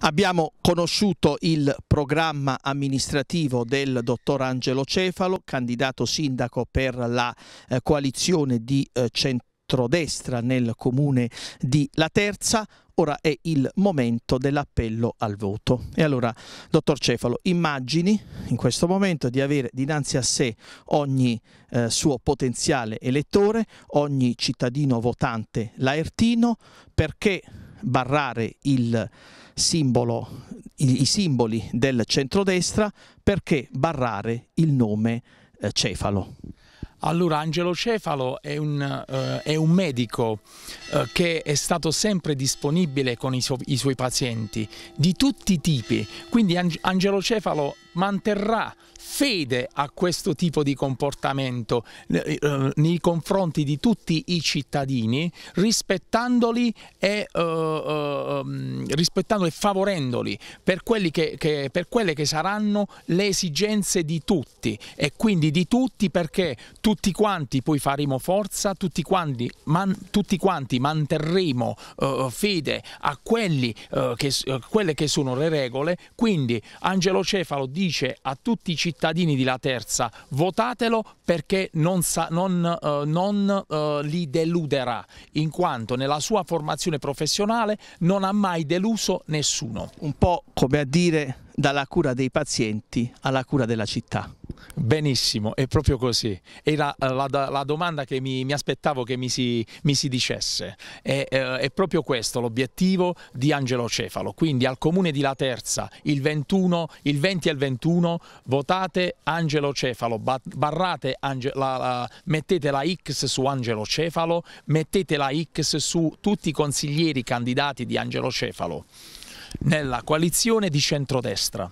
Abbiamo conosciuto il programma amministrativo del dottor Angelo Cefalo, candidato sindaco per la eh, coalizione di eh, centrodestra nel comune di La Terza. Ora è il momento dell'appello al voto. E allora, dottor Cefalo, immagini in questo momento di avere dinanzi a sé ogni eh, suo potenziale elettore, ogni cittadino votante laertino, perché barrare il simbolo, i, simboli del centrodestra, perché barrare il nome eh, Cefalo? Allora, Angelo Cefalo è un, uh, è un medico uh, che è stato sempre disponibile con i, su i, suoi pazienti di tutti i tipi, quindi Ang Angelo Cefalo manterrà fede a questo tipo di comportamento eh, eh, nei confronti di tutti i cittadini, rispettandoli e, uh, uh, rispettandoli e favorendoli per, che, che, per, quelle che saranno le esigenze di tutti e quindi di tutti perché tutti quanti poi faremo forza, tutti quanti, man, tutti quanti manterremo uh, fede a quelli, che, quelle che sono le regole, quindi Angelo Cefalo dice a tutti i cittadini di La Terza votatelo perché non, sa, non, uh, non uh, li deluderà, in quanto nella sua formazione professionale non ha mai deluso nessuno. Un po' come a dire dalla cura dei pazienti alla cura della città. Benissimo, è proprio così. Era eh, la, la domanda che mi, mi, aspettavo che mi si, mi si dicesse. È, eh, è, proprio questo l'obiettivo di Angelo Cefalo. Quindi al comune di La Terza, il, 21, il 20 e il 21, votate Angelo Cefalo, barrate Ange, la, la, mettete la X su Angelo Cefalo, mettete la X su tutti i consiglieri candidati di Angelo Cefalo nella coalizione di centrodestra.